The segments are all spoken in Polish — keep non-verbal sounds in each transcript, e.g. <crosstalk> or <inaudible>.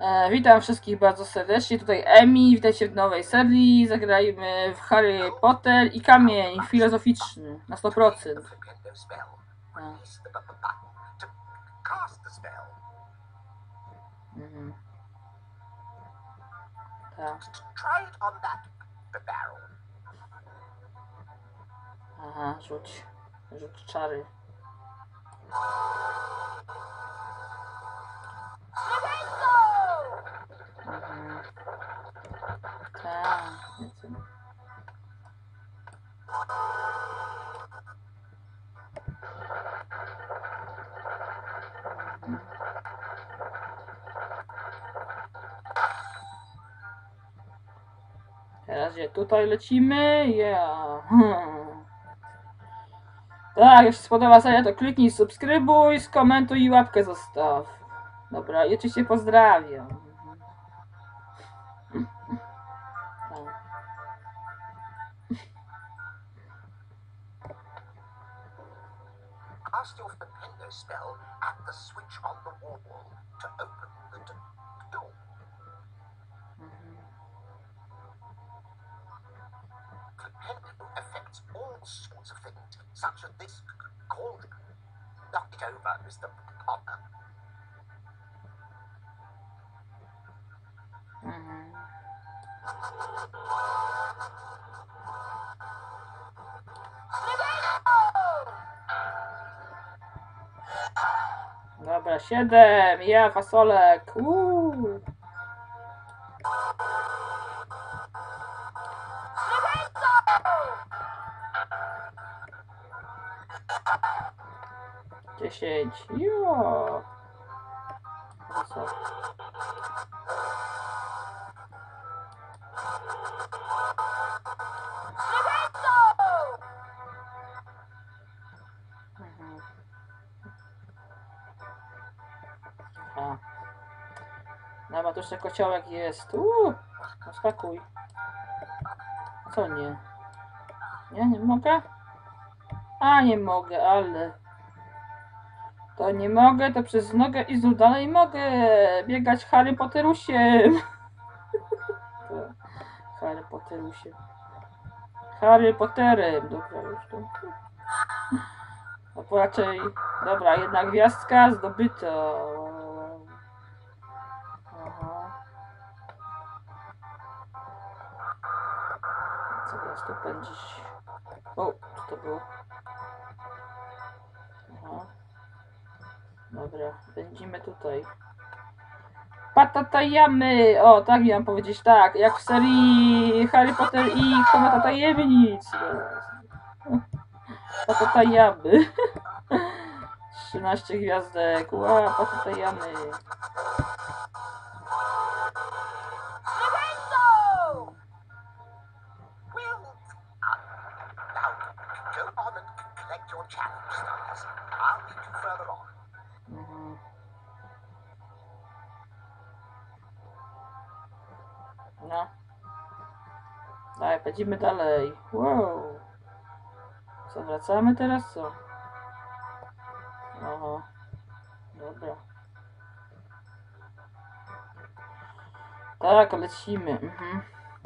E, witam wszystkich bardzo serdecznie. Tutaj Emi, witajcie w nowej serii. Zagrajmy w Harry Potter i kamień filozoficzny na 100%. Flip no mhm. Tak. Aha, rzuć. Rzuć czary. Teraz gdzie tutaj lecimy? Ja. <laughs> Tak, jeśli spodoba seria, to kliknij subskrybuj, skomentuj i łapkę zostaw. Dobra, i oczywiście pozdrawiam. Cast spell at the switch on the wall to open the door. Such as this cauldron. Knock it over, Mr. Potter. Mhm. Dobra, siedem, ja, fasolek. Uuu. Dziesięć, jo. Co? Mhm. A. Dobra, to jeszcze kociołek jest. Uuu, skakuj. Co nie? Nie, nie mogę? A, nie mogę, ale... To nie mogę, to przez nogę i znów dalej mogę biegać Harry Potterusiem. <laughs> Harry Potterusiem. Harry Potterem, dobra już to. No raczej, dobra, jedna gwiazdka zdobyta. Aha. Co teraz tu pędzić? O, co to było? Dobra, pędzimy tutaj. Patatajamy! O, tak miałam powiedzieć, tak. Jak w serii Harry Potter i Kometa Tajemnic. Patatajamy. <laughs> 13 gwiazdek. Ła, patatajamy. Challenge stars. I'll meet you further on. Pędzimy dalej. Wow. Co, wracamy teraz, co? Aha. Dobra. Tak, lecimy. Mhm.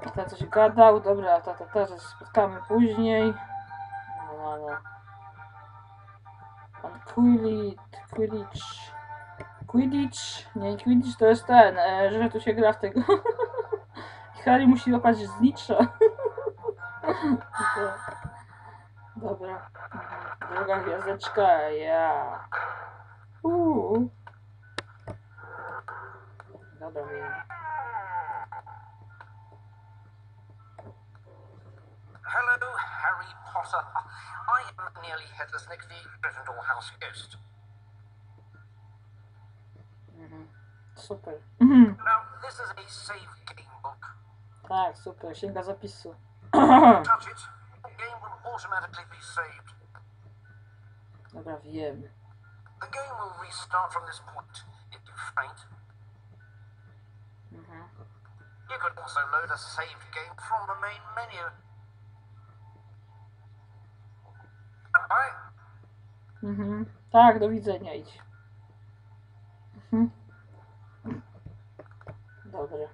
A ten coś gadał. Dobra, ta, ta, ta, że się spotkamy później. No, no, no. Pan Quidditch, Quidditch, Quidditch, nie Quidditch to jest ten, e, że tu się gra w tego. <laughs> Harry musi łapać znicza. Dobra. Druga gwiazdeczka, ja. Uuu. Dobra, wiem. Hello, Harry Potter. I am nearly headless Nick, the Gryffindor house ghost. Mhm. Super. Mhm. Now, this is a save game book. Tak, super, sięga zapisu. Touch <clears throat> it, the game will automatically be saved. Dobra, wiem. The game will restart from this point if you faint. Mhm. You could also load a saved game from the main menu. Bye. Mhm. Tak, do widzenia idź. Mhm. Dobra.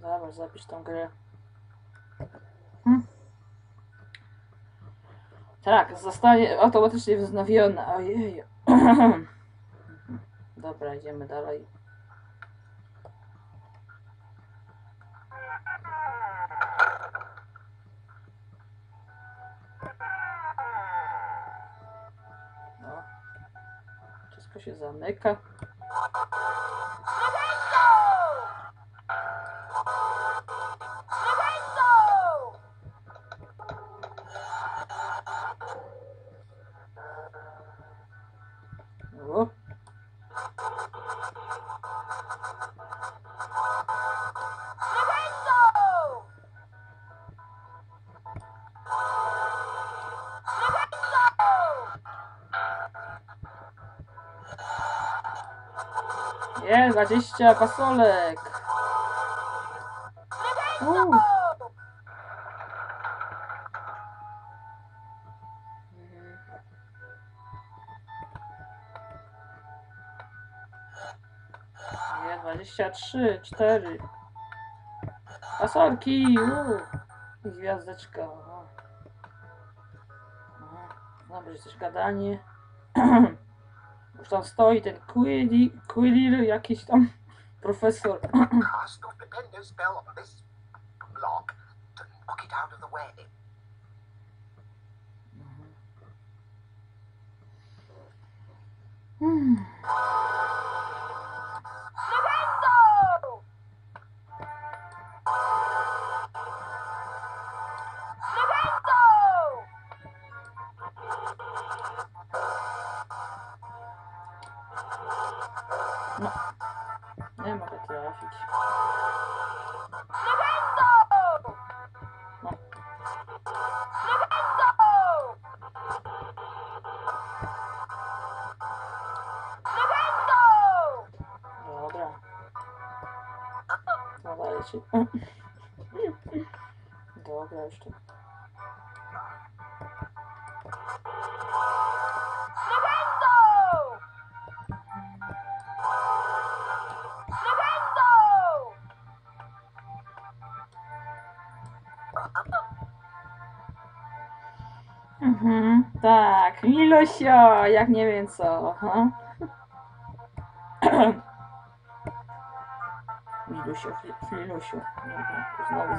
Dobra, zapisz tą grę. Hmm. Tak, zostanie automatycznie wznowiona. Ojej. <clears throat> Dobra, idziemy dalej. No. Wszystko się zamyka. Jest 20 fasolek. Mhm. Nie, 23, 4. Fasolki! I gwiazdeczka. Dobra, coś gadanie. Już tam stoi ten Quilly, Quilly jakiś tam profesor. <clears throat> Cast spell on this block to knock it out of the way. Hmm. Dobra, leci. Dobra, już tu. Mhm, tak, Milusio, jak nie wiem co. Aha. <clears throat> Milusio, Fli- Flilusiu. Dobra, tu znowu